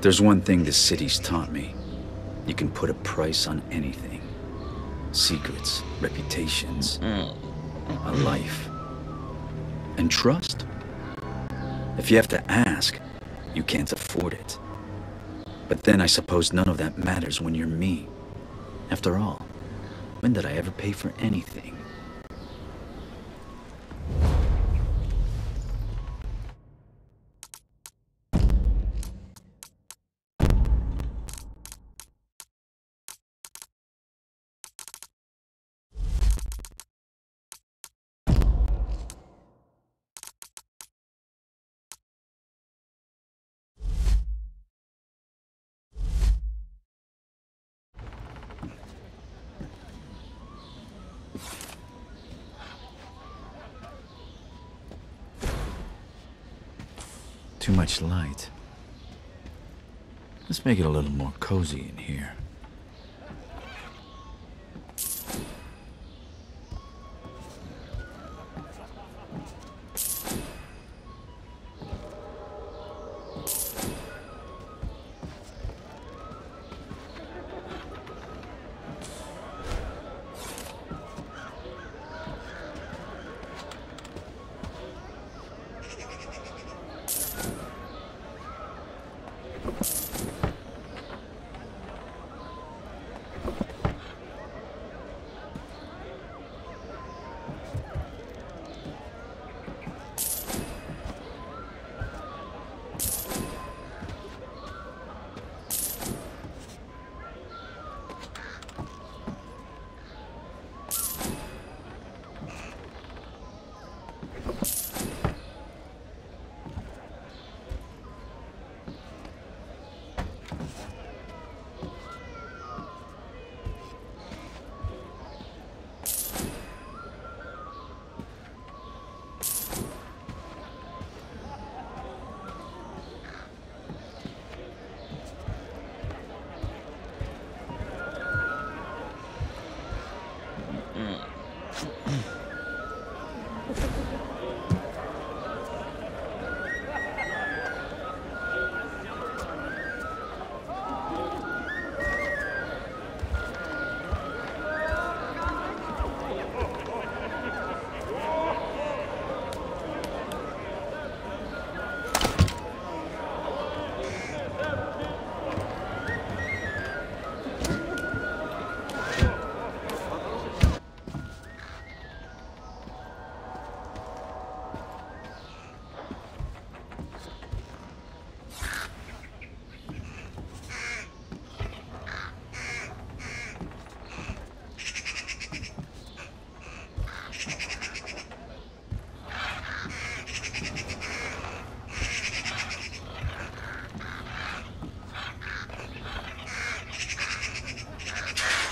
There's one thing this city's taught me. You can put a price on anything. Secrets, reputations, a life. And trust. If you have to ask, you can't afford it. But then I suppose none of that matters when you're me. After all, when did I ever pay for anything? Too much light. Let's make it a little more cozy in here.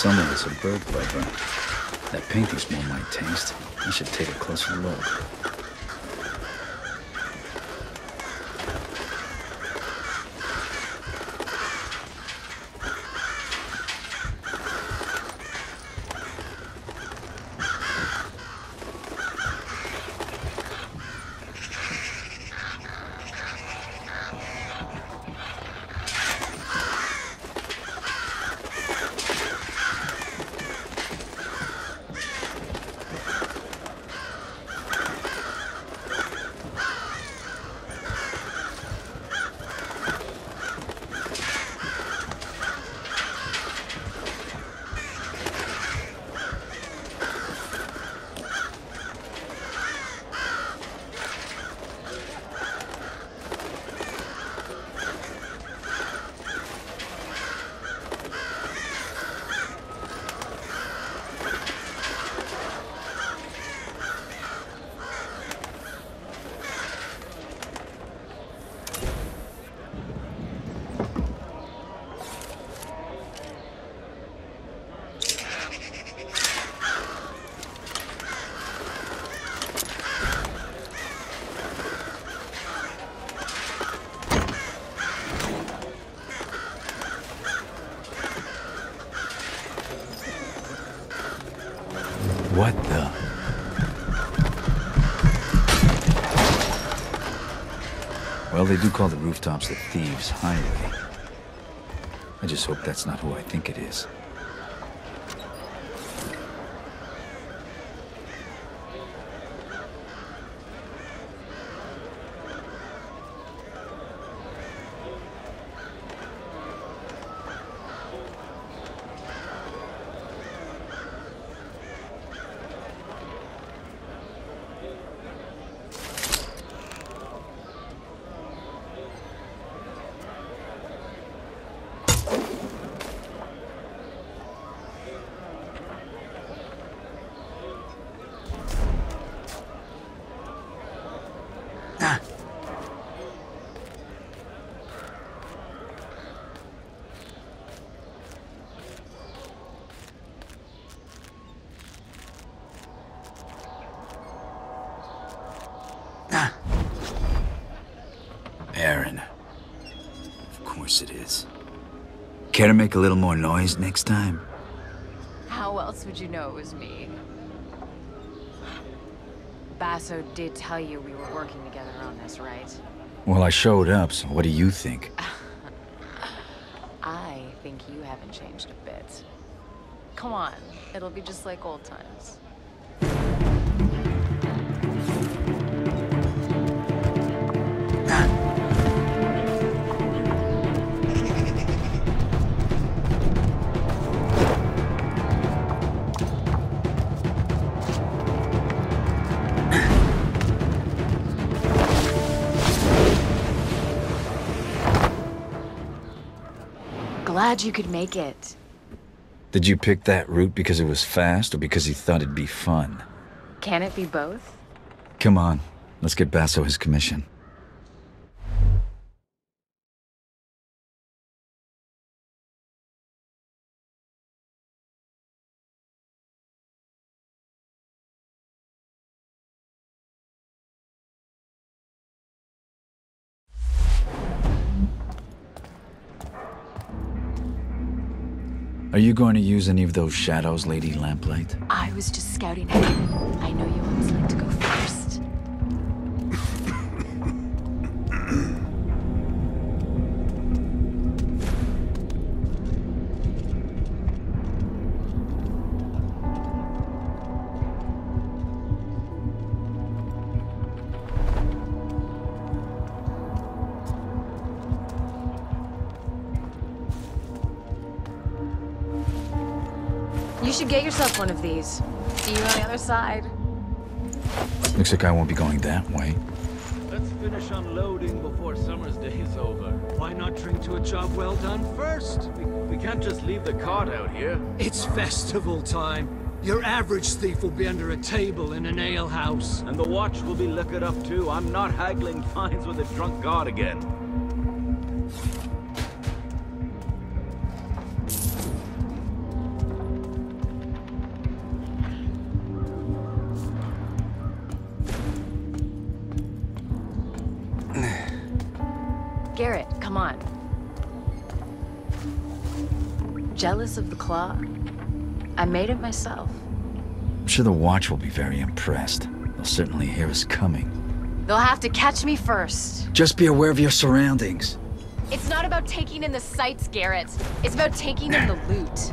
Someone is a bird lover. That painting's more my taste. I should take a closer look. What the... Well, they do call the rooftops the Thieves' Highway. I just hope that's not who I think it is. Care to make a little more noise next time? How else would you know it was me? Basso did tell you we were working together on this, right? Well, I showed up, so what do you think? I think you haven't changed a bit. Come on, it'll be just like old times. Glad you could make it. Did you pick that route because it was fast or because you thought it'd be fun? Can it be both? Come on, let's get Basso his commission. Are you going to use any of those shadows, Lady Lamplight? I was just scouting ahead. I know you always like to go first. Yourself one of these. See you on the other side. Looks like I won't be going that way. Let's finish unloading before summer's day is over. Why not drink to a job well done first? We, we can't just leave the cart out here. It's festival time. Your average thief will be under a table in an alehouse. And the watch will be liquored up too. I'm not haggling fines with a drunk guard again. Jealous of the claw? I made it myself. I'm sure the Watch will be very impressed. They'll certainly hear us coming. They'll have to catch me first. Just be aware of your surroundings. It's not about taking in the sights, Garrett. It's about taking in the loot.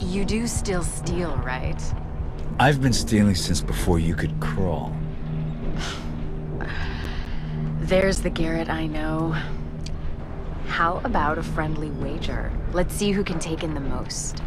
You do still steal, right? I've been stealing since before you could crawl. There's the Garrett I know. How about a friendly wager? Let's see who can take in the most.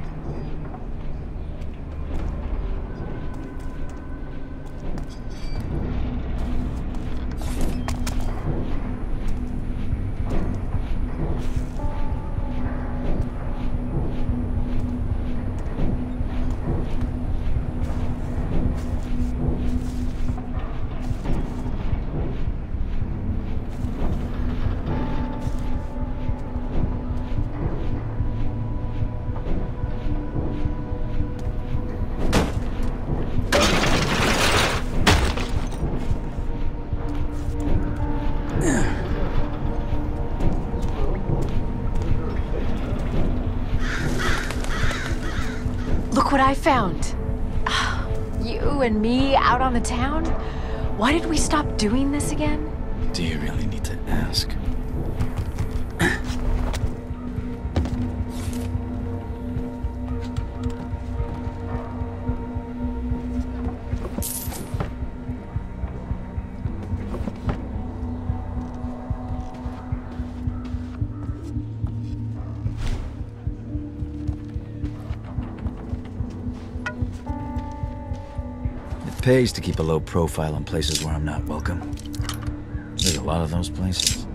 What I found. You and me out on the town? Why did we stop doing this again? Do you really need to ask? Pays to keep a low profile in places where I'm not welcome. There's a lot of those places.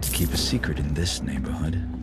Hard to keep a secret in this neighborhood.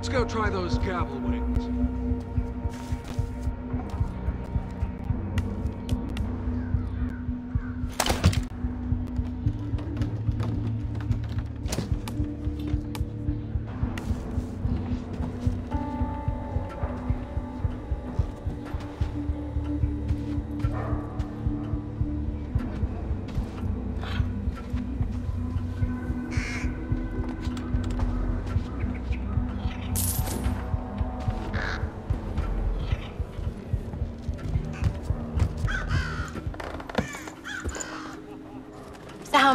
Let's go try those gavel wings.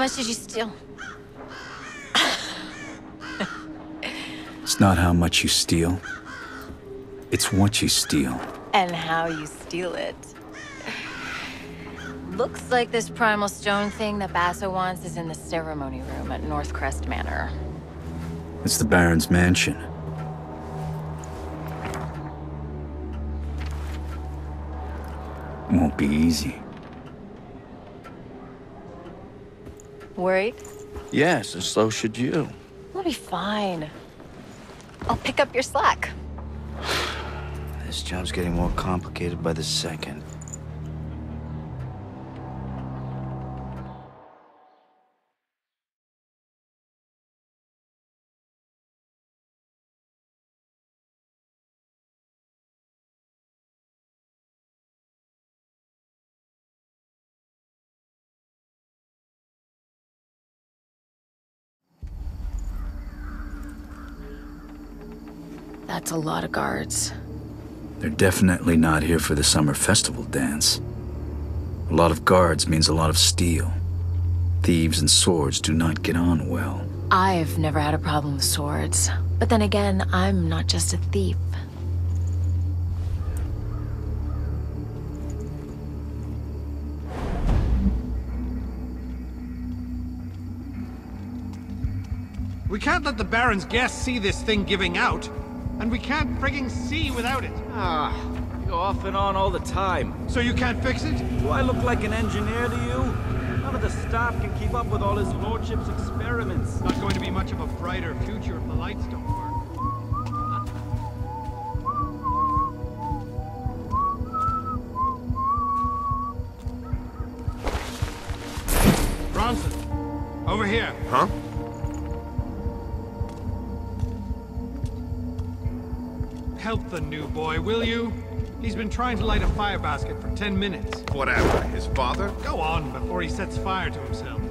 Much did you steal? It's not how much you steal. It's what you steal. And how you steal it. Looks like this primal stone thing that Basso wants is in the ceremony room at Northcrest Manor. It's the Baron's mansion. Won't be easy. Worried? Yes, and so should you. We'll be fine. I'll pick up your slack. This job's getting more complicated by the second. That's a lot of guards. They're definitely not here for the summer festival dance. A lot of guards means a lot of steel. Thieves and swords do not get on well. I've never had a problem with swords. But then again, I'm not just a thief. We can't let the Baron's guests see this thing giving out. And we can't frigging see without it. Ah, you go off and on all the time. So you can't fix it? Do I look like an engineer to you? None of the staff can keep up with all his lordship's experiments. Not going to be much of a brighter future if the lights don't work. Bronson, over here. Huh? Help the new boy, will you? He's been trying to light a fire basket for ten minutes. Whatever. His father? Go on before he sets fire to himself.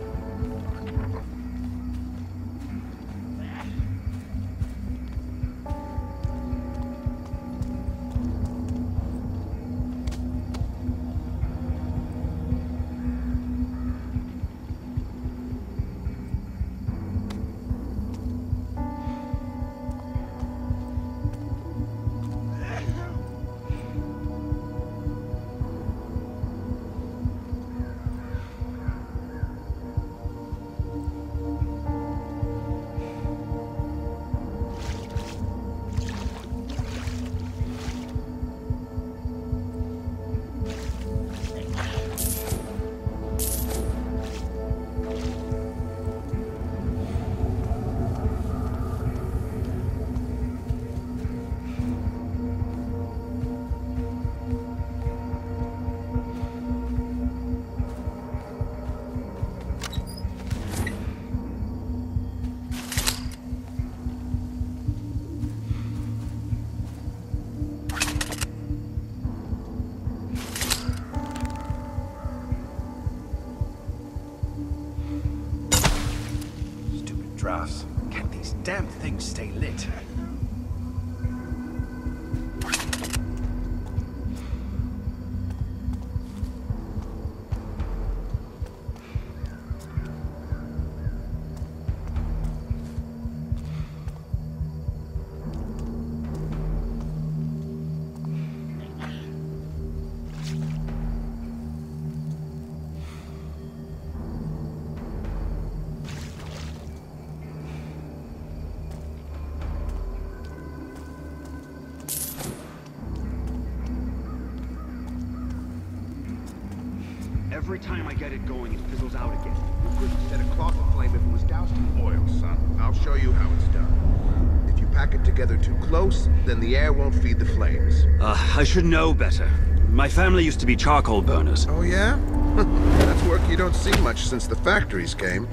Every time I get it going, it fizzles out again. You couldn't set a cloth aflame if it was doused in oil, son. I'll show you how it's done. If you pack it together too close, then the air won't feed the flames. Uh, I should know better. My family used to be charcoal burners. Oh, yeah? That's work you don't see much since the factories came.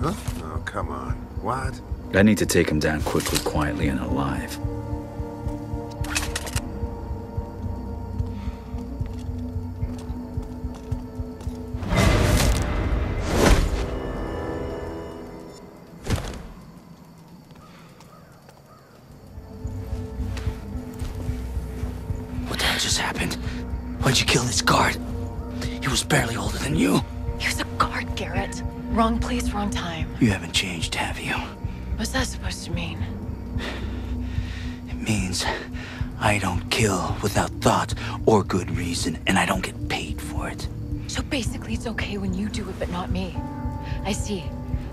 Huh? Oh, come on. What? I need to take him down quickly, quietly, and alive. Thought or good reason, and I don't get paid for it. So basically, it's okay when you do it, but not me. I see.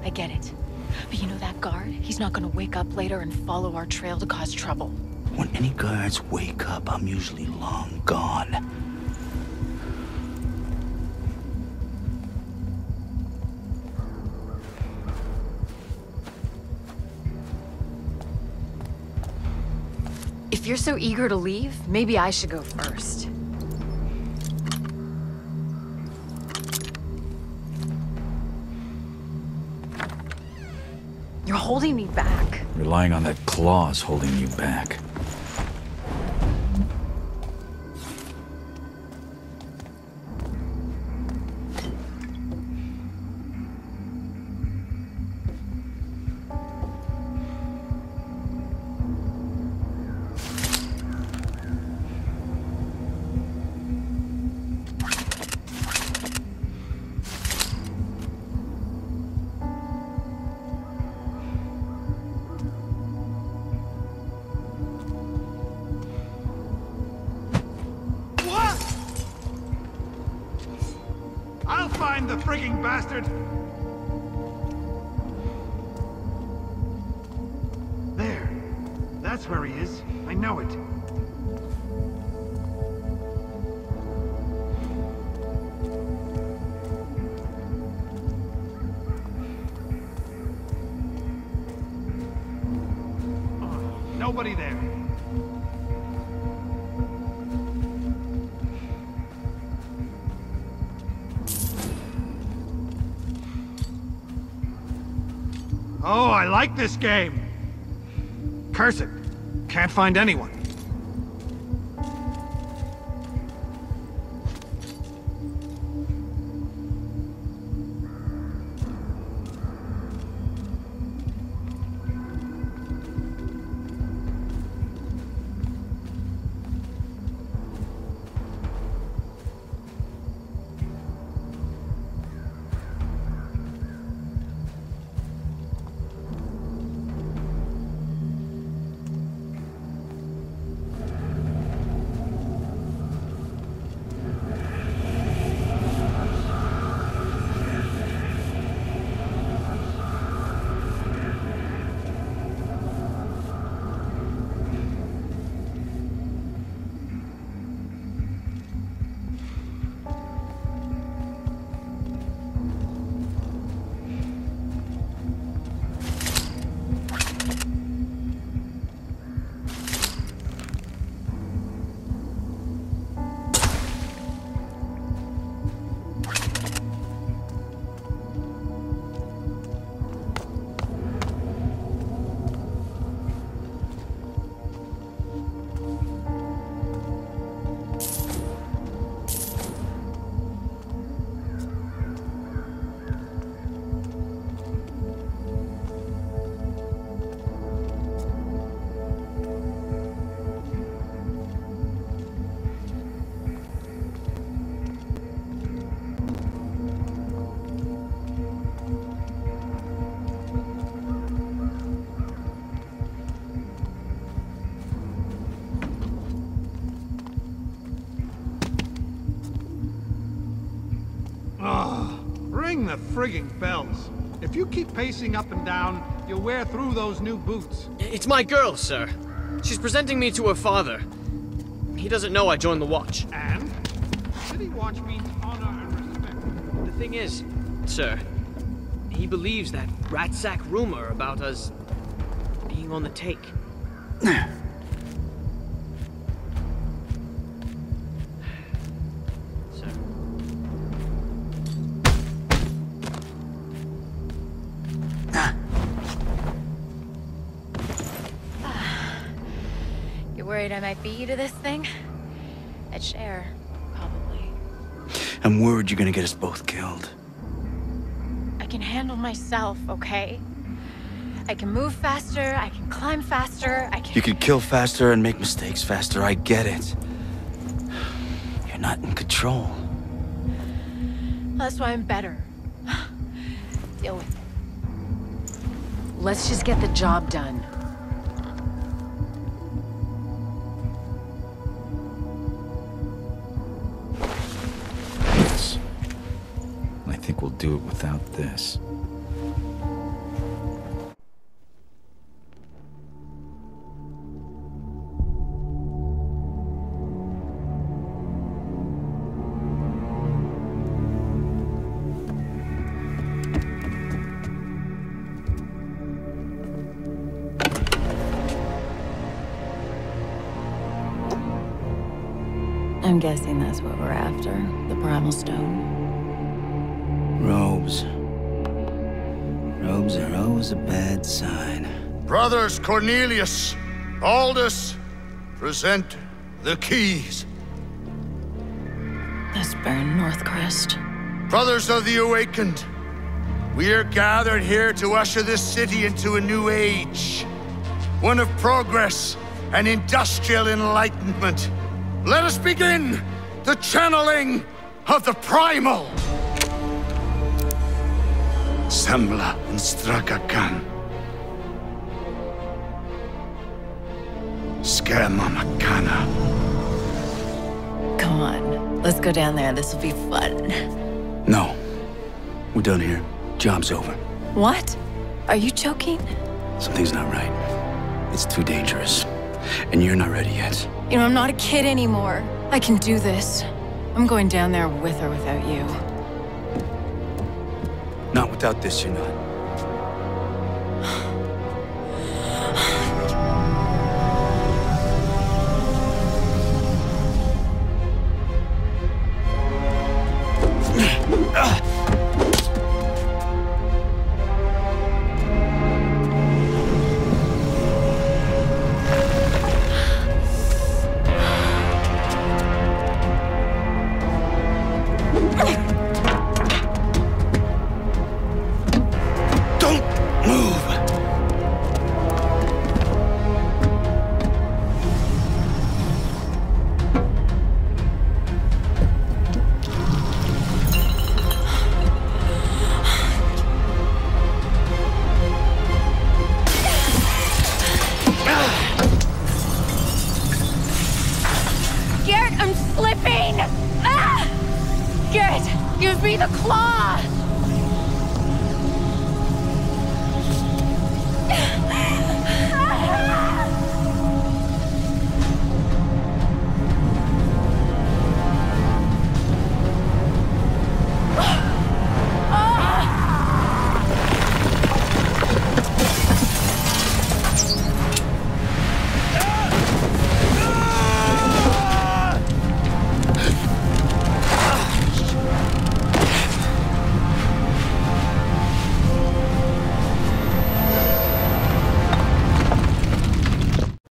I get it. But you know that guard? He's not gonna wake up later and follow our trail to cause trouble. When any guards wake up, I'm usually long gone. You're so eager to leave, maybe I should go first. You're holding me back. Relying on that claw's holding you back. Nobody there. Oh, I like this game. Curse it. Can't find anyone. Frigging bells. If you keep pacing up and down, you'll wear through those new boots. It's my girl, sir. She's presenting me to her father. He doesn't know I joined the Watch. And? City Watch means honor and respect. The thing is, sir, he believes that rat sack rumor about us being on the take. worried I might beat you to this thing? I'd share, probably. I'm worried you're gonna get us both killed. I can handle myself, okay? I can move faster, I can climb faster, I can... You could kill faster and make mistakes faster, I get it. You're not in control. That's why I'm better. Deal with it. Let's just get the job done. Do it without this. I'm guessing that's what we're after. The Primal Stone. Robes are always a bad sign. Brothers Cornelius, Aldous, present the keys. That's Baron Northcrest. Brothers of the Awakened, we are gathered here to usher this city into a new age. One of progress and industrial enlightenment. Let us begin the channeling of the primal. Sembla Strakakan. Skema Makana. Come on, let's go down there. This will be fun. No. We're done here. Job's over. What? Are you joking? Something's not right. It's too dangerous. And you're not ready yet. You know, I'm not a kid anymore. I can do this. I'm going down there with or without you. Not without this, you're not. Don't Garrett,